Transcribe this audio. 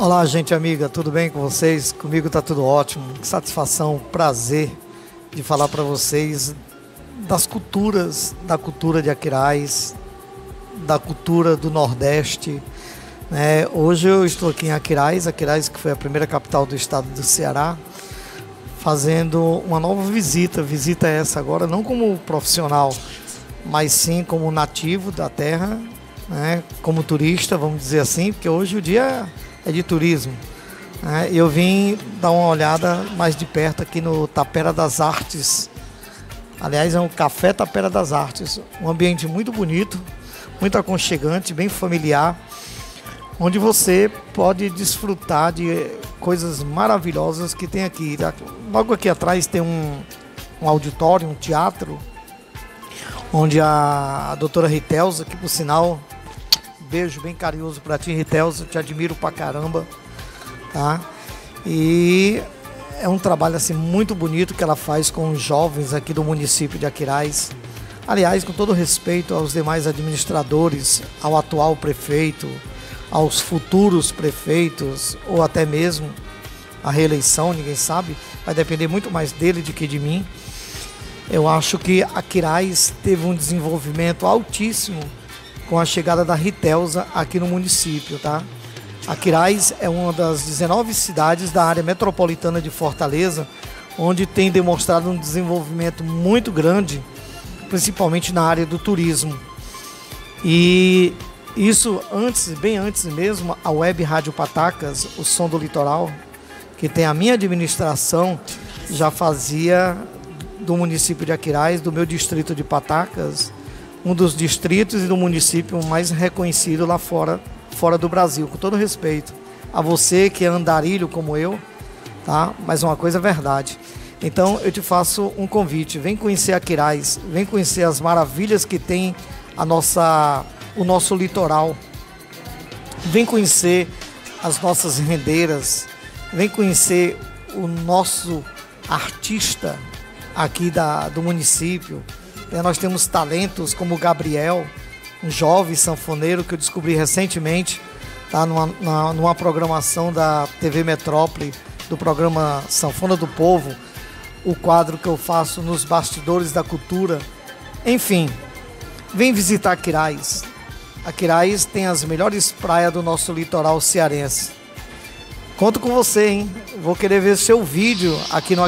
Olá, gente amiga, tudo bem com vocês? Comigo tá tudo ótimo. Satisfação, prazer de falar para vocês das culturas, da cultura de Aquiraz, da cultura do Nordeste. Né? Hoje eu estou aqui em Aquiraz, Aquiraz que foi a primeira capital do estado do Ceará, fazendo uma nova visita. Visita essa agora não como profissional, mas sim como nativo da terra, né? como turista, vamos dizer assim, porque hoje o dia é de turismo. Né? Eu vim dar uma olhada mais de perto aqui no Tapera das Artes. Aliás, é um Café Tapera das Artes. Um ambiente muito bonito, muito aconchegante, bem familiar, onde você pode desfrutar de coisas maravilhosas que tem aqui. Logo aqui atrás tem um, um auditório, um teatro, onde a, a doutora Ritelza, que por sinal, beijo bem carinhoso para ti, Ritelza, te admiro pra caramba, tá? E é um trabalho assim muito bonito que ela faz com os jovens aqui do município de Aquiraz. Aliás, com todo respeito aos demais administradores, ao atual prefeito, aos futuros prefeitos ou até mesmo a reeleição, ninguém sabe, vai depender muito mais dele do que de mim. Eu acho que Aquiraz teve um desenvolvimento altíssimo com a chegada da Ritelza aqui no município, tá? Aquiraz é uma das 19 cidades da área metropolitana de Fortaleza, onde tem demonstrado um desenvolvimento muito grande, principalmente na área do turismo. E isso antes, bem antes mesmo, a Web Rádio Patacas, o Som do Litoral, que tem a minha administração, já fazia do município de Aquiraz, do meu distrito de Patacas, um dos distritos e do município mais reconhecido lá fora, fora do Brasil, com todo respeito a você que é andarilho como eu, tá? Mas uma coisa é verdade. Então eu te faço um convite, vem conhecer Aquiraz, vem conhecer as maravilhas que tem a nossa o nosso litoral. Vem conhecer as nossas rendeiras, vem conhecer o nosso artista aqui da, do município, é, nós temos talentos como o Gabriel, um jovem sanfoneiro que eu descobri recentemente, tá numa, numa programação da TV Metrópole, do programa Sanfona do Povo, o quadro que eu faço nos bastidores da cultura. Enfim, vem visitar Quirais. A Quirais tem as melhores praias do nosso litoral cearense. Conto com você, hein? Vou querer ver seu vídeo aqui no